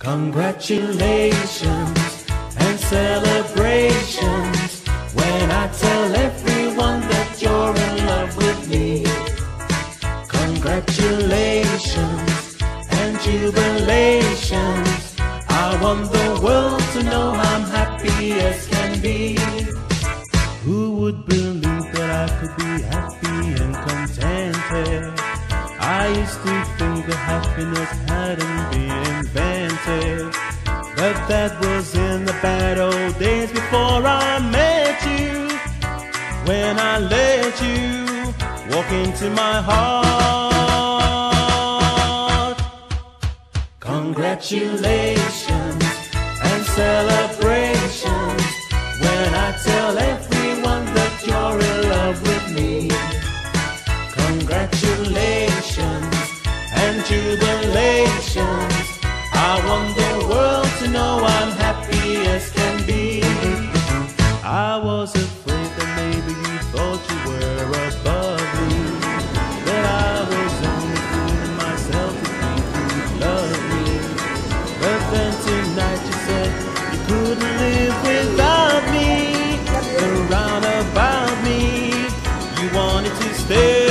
Congratulations and celebrations when I tell everyone that you're in love with me. Congratulations and jubilations. I want the world to know I'm happy as can be. Who would believe that I could be happy used to think that happiness hadn't been invented. But that was in the bad old days before I met you. When I let you walk into my heart. Congratulations and celebrations and jubilations. I want the world to know I'm happy as can be. I was afraid that maybe you thought you were above me. That I was only fooling myself to think you'd love me. But then tonight you said you couldn't live without me. Around about me, you wanted to stay.